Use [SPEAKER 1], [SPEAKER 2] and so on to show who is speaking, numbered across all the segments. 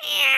[SPEAKER 1] Yeah.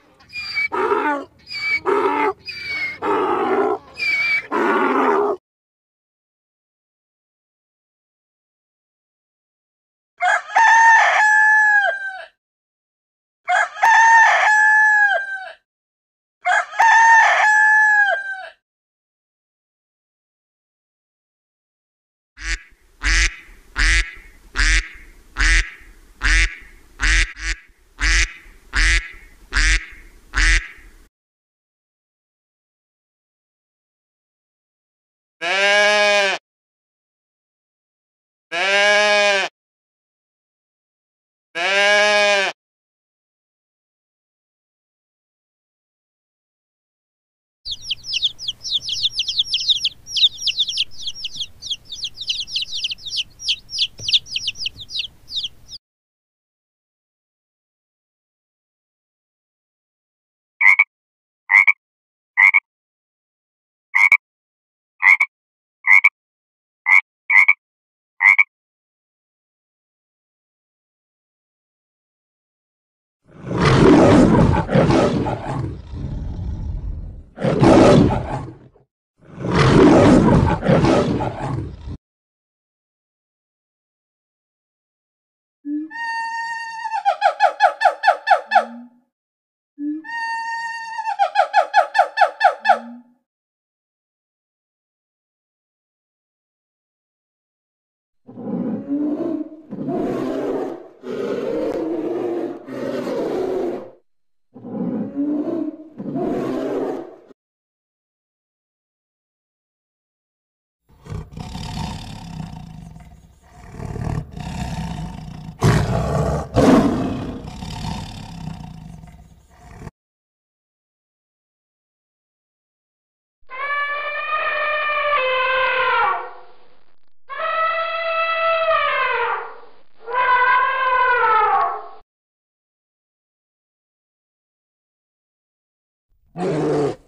[SPEAKER 1] Grrrr!